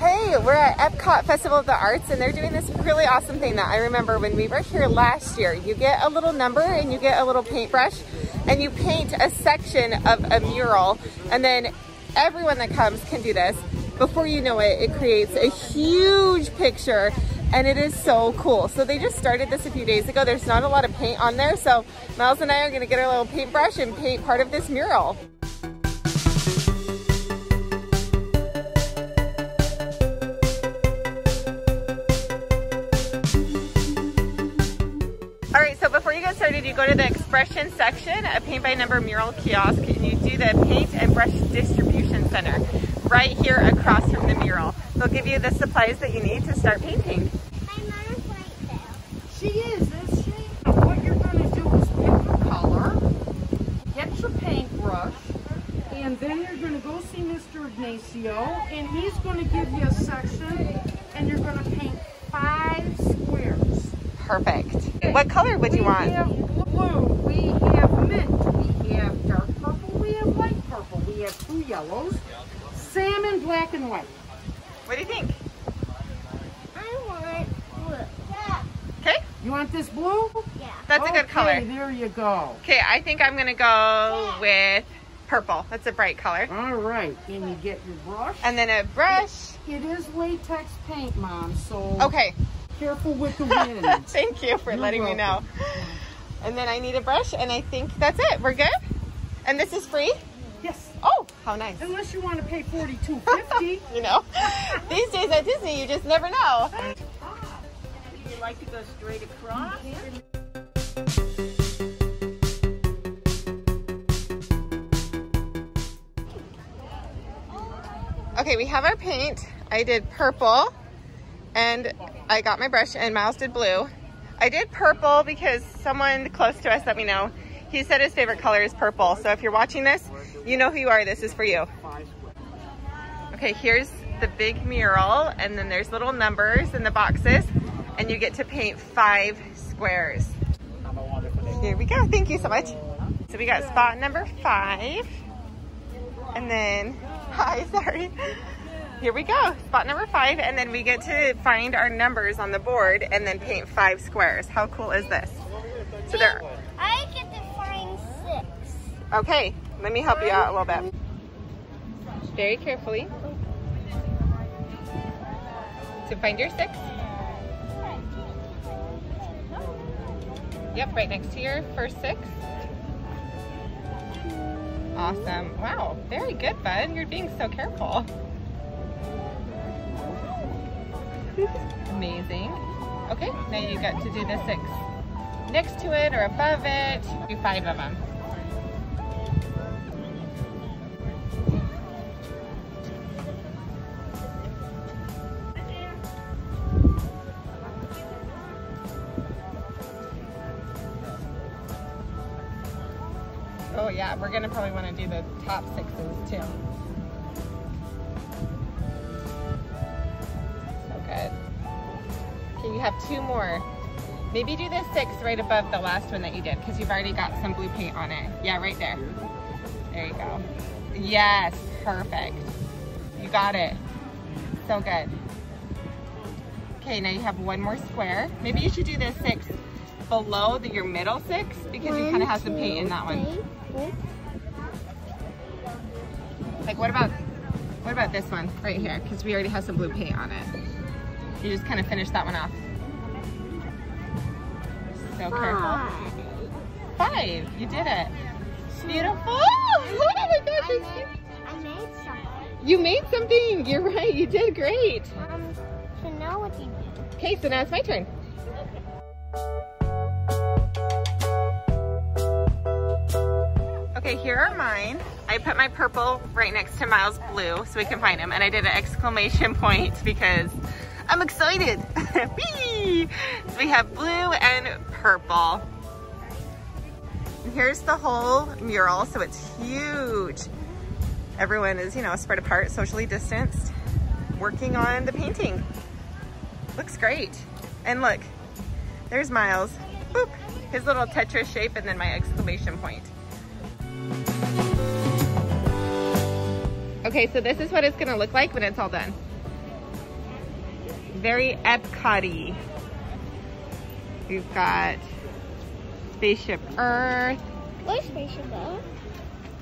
Hey, we're at Epcot Festival of the Arts and they're doing this really awesome thing that I remember when we were here last year. You get a little number and you get a little paintbrush and you paint a section of a mural and then everyone that comes can do this. Before you know it, it creates a huge picture and it is so cool. So they just started this a few days ago. There's not a lot of paint on there. So Miles and I are gonna get our little paintbrush and paint part of this mural. To the expression section, a paint by number mural kiosk, and you do the paint and brush distribution center right here across from the mural. They'll give you the supplies that you need to start painting. My mom's right there. She is, is she? What you're gonna do is pick your color, get your paintbrush, and then you're gonna go see Mr. Ignacio, and he's gonna give you a section, and you're gonna paint five squares. Perfect. What color would you want? we have blue, we have mint, we have dark purple, we have light purple, we have two yellows, salmon, black, and white. What do you think? I want blue. Yeah. Okay, You want this blue? Yeah. that's a good color. Okay, there you go. Okay, I think I'm gonna go with purple. That's a bright color. All right, and you get your brush. And then a brush. It is latex paint, Mom, so Okay, careful with the wind. thank you for You're letting me know. And then I need a brush and I think that's it. We're good? And this is free? yes, Oh, how nice. unless you want to pay forty-two fifty. You know, these days at Disney, you just never know. Ah. you like to go straight across? Okay, we have our paint. I did purple and I got my brush and Miles did blue. I did purple because someone close to us let me know. He said his favorite color is purple. So if you're watching this, you know who you are. This is for you. Okay, here's the big mural and then there's little numbers in the boxes and you get to paint five squares. Here we go. Thank you so much. So we got spot number five. And then, hi, sorry. Here we go, spot number five. And then we get to find our numbers on the board and then paint five squares. How cool is this? So there, I get to find six. okay, let me help you out a little bit. Very carefully. To find your six. Yep, right next to your first six. Awesome. Wow, very good, bud. You're being so careful. Amazing. Okay, now you got to do the six next to it or above it. Do five of them. Oh yeah, we're gonna probably wanna do the top sixes too. You have two more. Maybe do the six right above the last one that you did because you've already got some blue paint on it. Yeah, right there. There you go. Yes, perfect. You got it. So good. Okay, now you have one more square. Maybe you should do the six below the, your middle six because you kind of have some paint in that one. Like what about, what about this one right here? Because we already have some blue paint on it. You just kind of finish that one off. So careful. Five, you did it. Beautiful. Oh my gosh, I made, I made something. you made something. You're right. You did great. Um, so now what do you do? Okay, so now it's my turn. Okay, here are mine. I put my purple right next to Miles' blue so we can find him. And I did an exclamation point because I'm excited. We have blue and purple. And here's the whole mural, so it's huge. Everyone is, you know, spread apart, socially distanced, working on the painting. Looks great. And look, there's Miles. Boop. His little Tetris shape and then my exclamation point. Okay, so this is what it's gonna look like when it's all done. Very Epcot-y. We've got Spaceship Earth, Where's Spaceship Earth?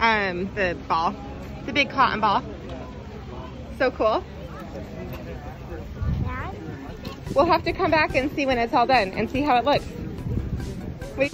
um, the ball, the big cotton ball. So cool. We'll have to come back and see when it's all done and see how it looks. Wait.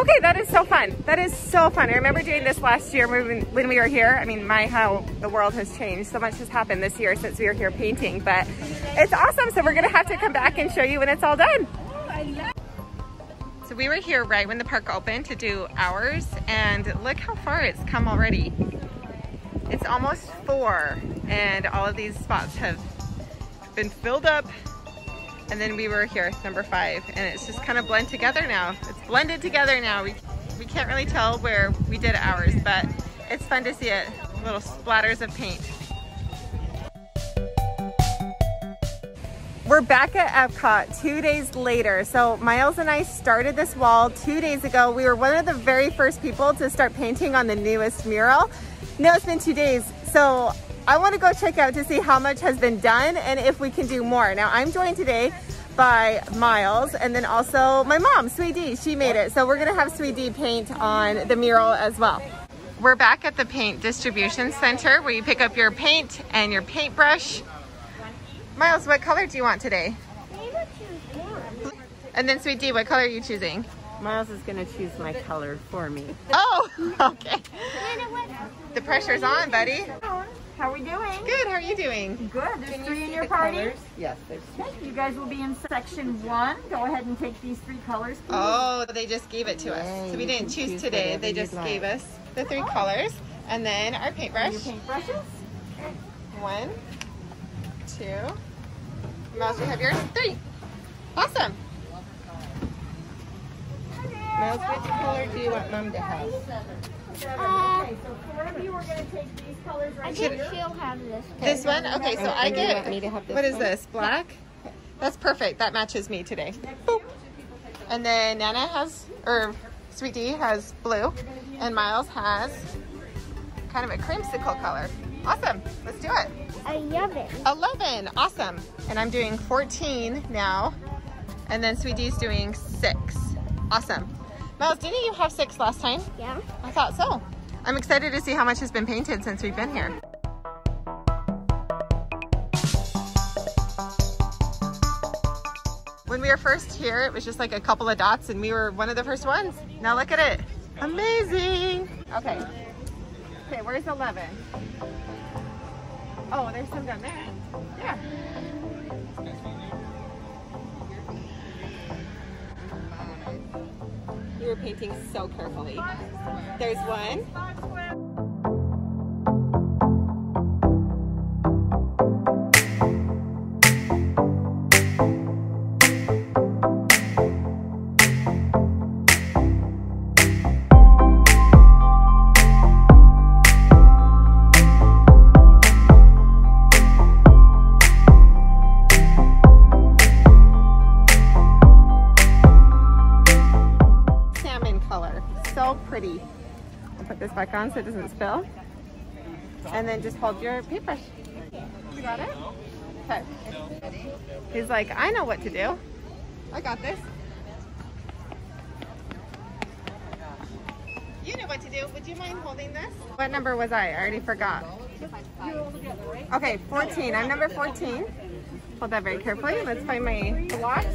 Okay, that is so fun. That is so fun. I remember doing this last year when we were here. I mean, my, how the world has changed. So much has happened this year since we were here painting, but it's awesome. So we're gonna have to come back and show you when it's all done. So we were here right when the park opened to do ours, and look how far it's come already. It's almost four, and all of these spots have been filled up. And then we were here, number five, and it's just kind of blend together now. It's blended together now. We, we can't really tell where we did ours, but it's fun to see it. Little splatters of paint. We're back at Epcot two days later. So Miles and I started this wall two days ago. We were one of the very first people to start painting on the newest mural. Now it's been two days. So I want to go check out to see how much has been done and if we can do more. Now I'm joined today by Miles and then also my mom, Sweet D. She made it. So we're going to have Sweet D paint on the mural as well. We're back at the paint distribution center where you pick up your paint and your paintbrush. Miles, what color do you want today? Maybe choose one. And then Sweet D, what color are you choosing? Miles is gonna choose my color for me. Oh, okay. The pressure's on, buddy. How are we doing? Good, how are you doing? Good. There's three in your party. Yes, there's Okay, you guys will be in section one. Go ahead and take these three colors. please. Oh, they just gave it to us. So we didn't choose today. They just gave us the three oh. colors. And then our And paintbrush. your paintbrushes. One, two. Miles, you have yours? Three. Awesome. Miles, which color do you want mom to have? Uh, Okay, so four of you are gonna take these colors I right think here. she'll have this. This one? Okay, so I And you get, me to have this what is one? this, black? That's perfect. That matches me today. Boop. And then Nana has, or Sweet D has blue, and Miles has kind of a creamsicle color. Awesome. Let's do it. A oven. 11. Awesome. And I'm doing 14 now. And then Sweet D's doing six. Awesome. Miles, didn't you have six last time? Yeah. I thought so. I'm excited to see how much has been painted since we've been here. When we were first here, it was just like a couple of dots and we were one of the first ones. Now look at it. Amazing. Okay. Okay, where's 11? Oh, there's some down there. Yeah. Painting so carefully. There's one. On so it doesn't spill. And then just hold your paintbrush. You got it? Okay. He's like, I know what to do. I got this. You know what to do. Would you mind holding this? What number was I? I already forgot. Okay, 14. I'm number 14. Hold that very carefully. Let's find my blocks.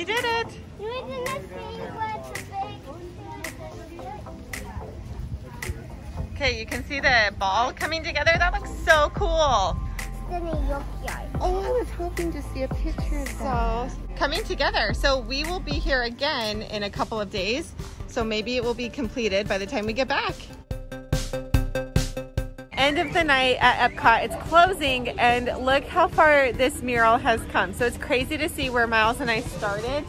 We did it. You didn't see what's Okay, you can see the ball coming together. That looks so cool. in a York yard. Oh, I was hoping to see a picture of that. So coming together. So we will be here again in a couple of days. So maybe it will be completed by the time we get back. End of the night at Epcot. It's closing and look how far this mural has come. So it's crazy to see where Miles and I started.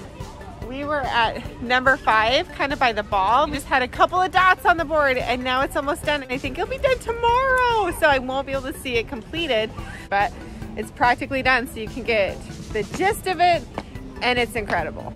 We were at number five, kind of by the ball. We just had a couple of dots on the board and now it's almost done. And I think it'll be done tomorrow. So I won't be able to see it completed, but it's practically done. So you can get the gist of it and it's incredible.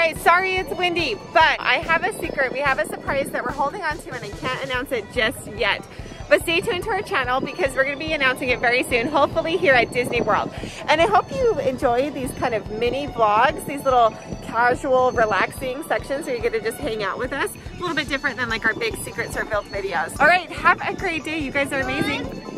Right, sorry it's windy, but I have a secret. We have a surprise that we're holding on to and I can't announce it just yet. But stay tuned to our channel because we're gonna be announcing it very soon, hopefully here at Disney World. And I hope you enjoy these kind of mini vlogs, these little casual, relaxing sections where you get to just hang out with us. A little bit different than like our big secrets are built videos. All right, have a great day. You guys are amazing.